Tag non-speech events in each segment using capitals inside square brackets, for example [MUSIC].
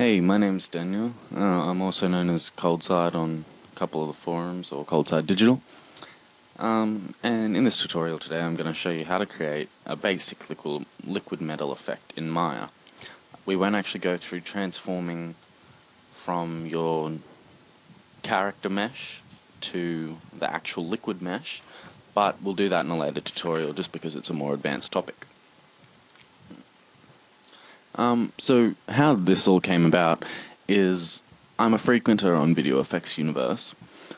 Hey, my name's Daniel. Uh, I'm also known as Coldside on a couple of the forums or Coldside Digital. Um, and in this tutorial today I'm going to show you how to create a basic liquid, liquid metal effect in Maya. We won't actually go through transforming from your character mesh to the actual liquid mesh, but we'll do that in a later tutorial just because it's a more advanced topic. Um, so how this all came about is I'm a frequenter on Video Effects Universe,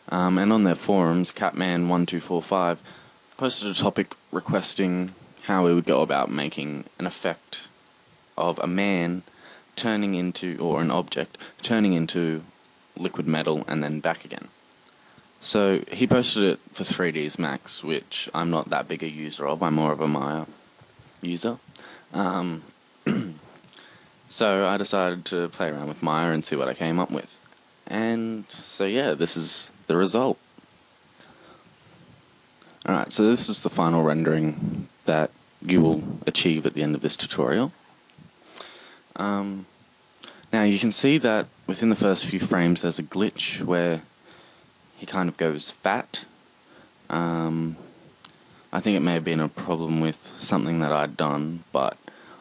um, and on their forums, Catman1245 posted a topic requesting how we would go about making an effect of a man turning into, or an object, turning into liquid metal and then back again. So he posted it for 3ds Max, which I'm not that big a user of. I'm more of a Maya user. Um, [CLEARS THROAT] [CLEARS THROAT] so I decided to play around with Maya and see what I came up with. And so yeah, this is the result. Alright, so this is the final rendering that you will achieve at the end of this tutorial. Um, now you can see that within the first few frames there's a glitch where he kind of goes fat. Um, I think it may have been a problem with something that I'd done, but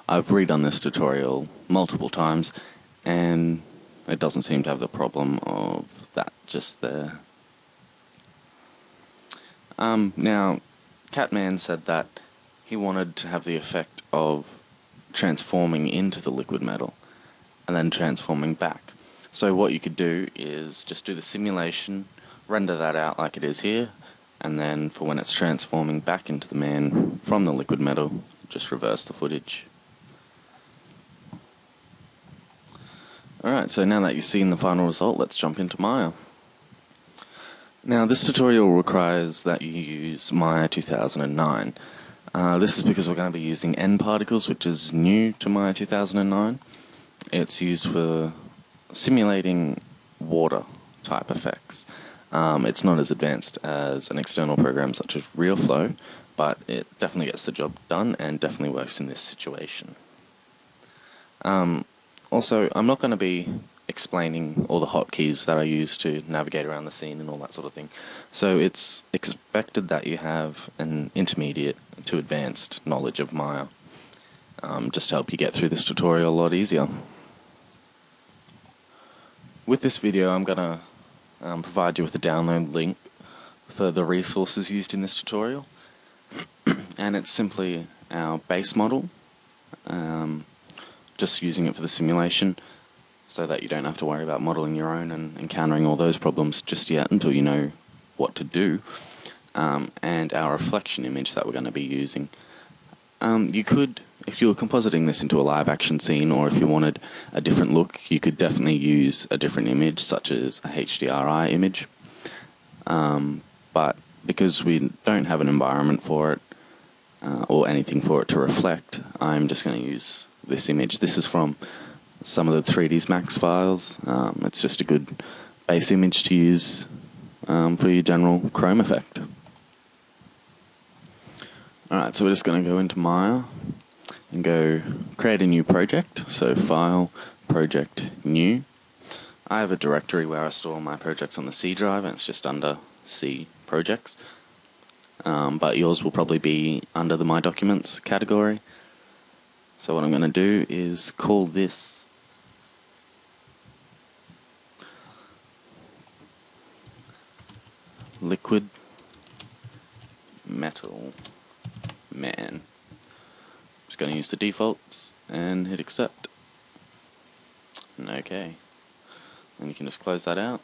I've redone this tutorial multiple times and it doesn't seem to have the problem of that just there. Um, now, Catman said that he wanted to have the effect of transforming into the liquid metal and then transforming back. So what you could do is just do the simulation render that out like it is here, and then for when it's transforming back into the man from the liquid metal, just reverse the footage. Alright, so now that you've seen the final result, let's jump into Maya. Now, this tutorial requires that you use Maya 2009. Uh, this is because we're going to be using N-particles, which is new to Maya 2009. It's used for simulating water type effects. Um, it's not as advanced as an external program such as RealFlow, but it definitely gets the job done and definitely works in this situation. Um, also, I'm not going to be explaining all the hotkeys that I use to navigate around the scene and all that sort of thing. So it's expected that you have an intermediate to advanced knowledge of Maya, um, just to help you get through this tutorial a lot easier. With this video, I'm going to um, provide you with a download link for the resources used in this tutorial. [CLEARS THROAT] and it's simply our base model, um, just using it for the simulation so that you don't have to worry about modeling your own and encountering all those problems just yet until you know what to do. Um, and our reflection image that we're going to be using. Um, you could, if you were compositing this into a live action scene or if you wanted a different look, you could definitely use a different image such as a HDRI image. Um, but because we don't have an environment for it uh, or anything for it to reflect, I'm just going to use this image. This is from some of the 3ds Max files. Um, it's just a good base image to use um, for your general chrome effect. Alright, so we're just going to go into Maya and go create a new project. So File, Project, New. I have a directory where I store my projects on the C drive and it's just under C projects. Um, but yours will probably be under the My Documents category. So what I'm going to do is call this liquid metal man. I'm just going to use the defaults and hit accept. And okay. And you can just close that out.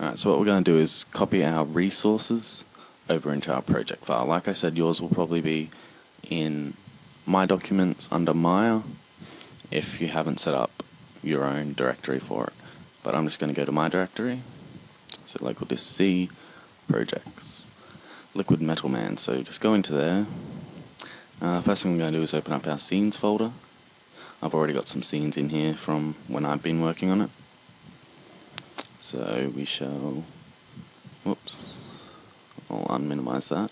Alright, so what we're going to do is copy our resources over into our project file. Like I said, yours will probably be in My Documents under Maya if you haven't set up your own directory for it. But I'm just going to go to my directory. So with this C projects. Liquid Metal Man. So just go into there. Uh, first thing I'm going to do is open up our scenes folder. I've already got some scenes in here from when I've been working on it. So we shall, whoops, I'll unminimize that.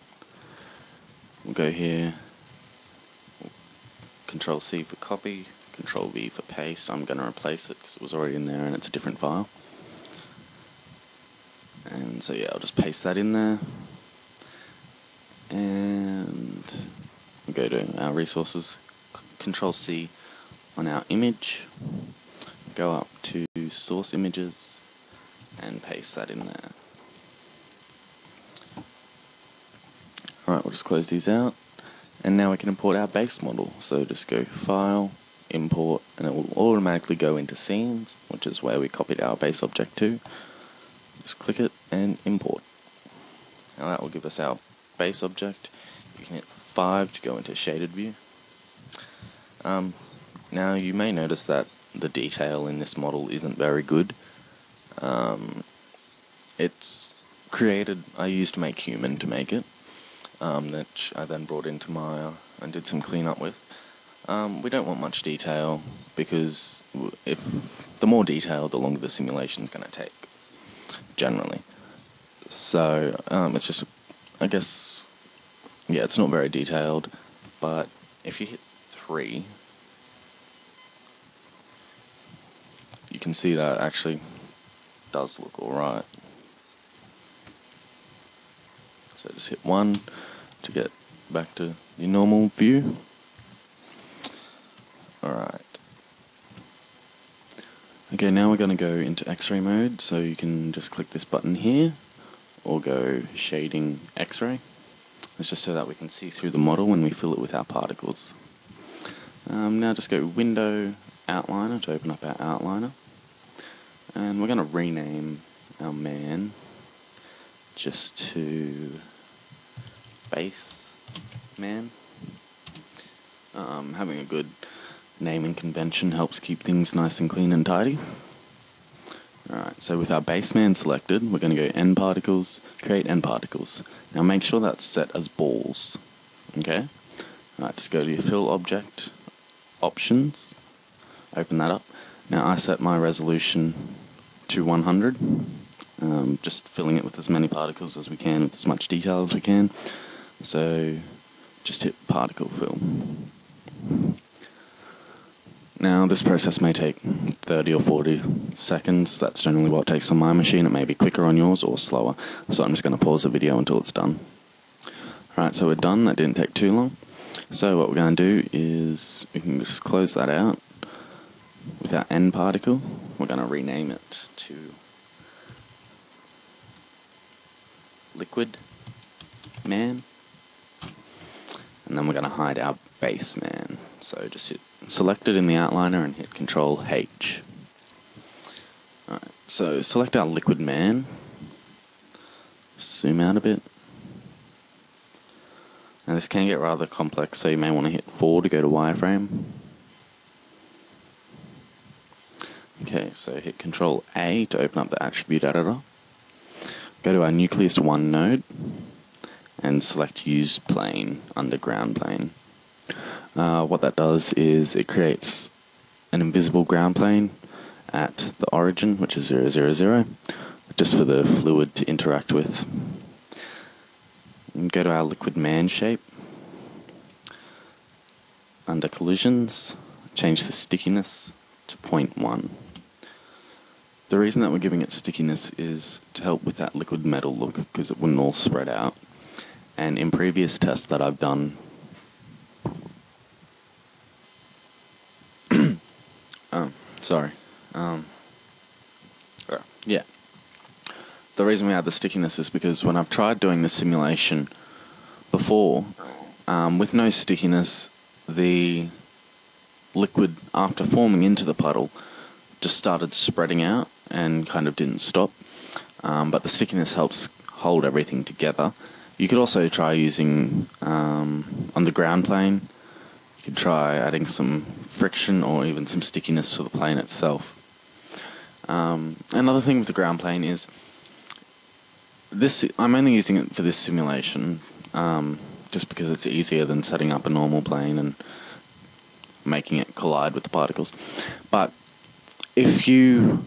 We'll go here, Control C for copy, Control V for paste. I'm going to replace it because it was already in there and it's a different file. And so yeah, I'll just paste that in there. And go to our resources, Control C on our image, go up to source images and paste that in there. Alright, we'll just close these out. And now we can import our base model. So just go File, Import, and it will automatically go into Scenes, which is where we copied our base object to. Just click it and import. Now that will give us our base object. You can hit 5 to go into shaded view. Um, now you may notice that the detail in this model isn't very good. Um, it's created, I used MakeHuman to make it um, that I then brought into Maya and did some cleanup with. Um, we don't want much detail because if the more detail, the longer the simulation is going to take, generally. So um, it's just, I guess, yeah, it's not very detailed, but if you hit 3, you can see that actually does look alright. So just hit 1 to get back to your normal view. Alright. Okay, now we're going to go into X-ray mode, so you can just click this button here, or go shading X-ray. It's just so that we can see through the model when we fill it with our particles. Um, now just go Window, Outliner to open up our outliner. And we're going to rename our man just to base man. Um, having a good naming convention helps keep things nice and clean and tidy. Alright, so with our base man selected, we're going to go n particles, create n particles. Now make sure that's set as balls. Okay? Alright, just go to your fill object, options, open that up. Now I set my resolution to 100, um, just filling it with as many particles as we can, with as much detail as we can. So just hit particle fill. Now this process may take 30 or 40 seconds, that's generally what it takes on my machine, it may be quicker on yours or slower, so I'm just going to pause the video until it's done. Alright, so we're done, that didn't take too long. So what we're going to do is, we can just close that out with our n particle, we're going to rename it to liquid man and then we're going to hide our base man. So just hit select it in the outliner and hit Control H. Alright, so select our liquid man. Zoom out a bit. Now this can get rather complex, so you may want to hit 4 to go to wireframe. Okay, so hit Control A to open up the attribute editor. Go to our Nucleus 1 node and select use plane under ground plane. Uh, what that does is it creates an invisible ground plane at the origin, which is 000, just for the fluid to interact with. And go to our liquid man shape. Under collisions, change the stickiness to 0.1. The reason that we're giving it stickiness is to help with that liquid metal look because it wouldn't all spread out. And in previous tests that I've done, [COUGHS] um, sorry, um, uh, yeah. The reason we have the stickiness is because when I've tried doing the simulation before, um, with no stickiness, the liquid, after forming into the puddle, just started spreading out and kind of didn't stop. Um, but the stickiness helps hold everything together. You could also try using, um, on the ground plane, you could try adding some friction or even some stickiness to the plane itself. Um, another thing with the ground plane is, this I'm only using it for this simulation, um, just because it's easier than setting up a normal plane and making it collide with the particles. But if you